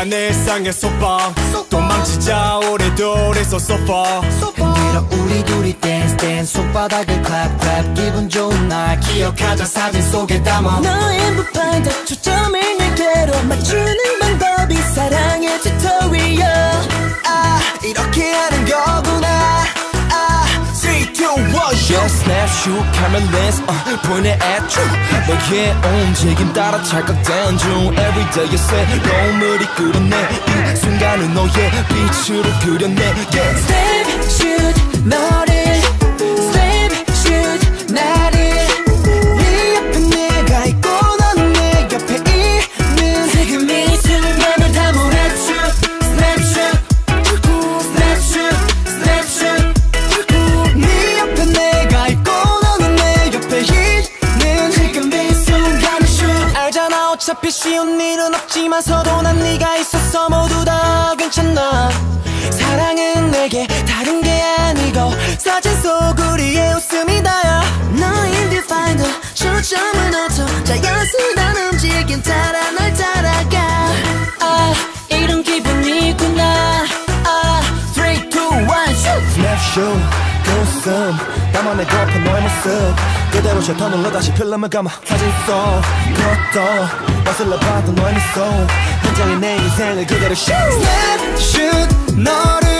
무한 일상의 소방 도망치자 오래도래서 so far. 흔들어 우리 둘이 댄스 댄스 손바닥을 clap clap. 기분 좋은 날 기억하자. 사진 속에 담아. 너의 무반대 초점을 내게로 맞추는 Yeah, snapshot, camera lens, uh, 보내 at you 너의 움직임 따라 찰칵대는 중 Everyday you say 너물이 끓어내 이 순간을 너의 빛으로 그려내 yeah. Step shoot 너 어차피 쉬운 일은 없지만서도 난 네가 있어서 모두 다 괜찮아. 사랑은 내게 다른 게 아니고 사진 속 나만의 거품 너의 모습 그대로 셔터 눌러 다시 필름을 감아. 사진 속 그것도 거슬러 봐도 너의 미소 현장의 내 인생을 그대로 shoot Snapshot 너를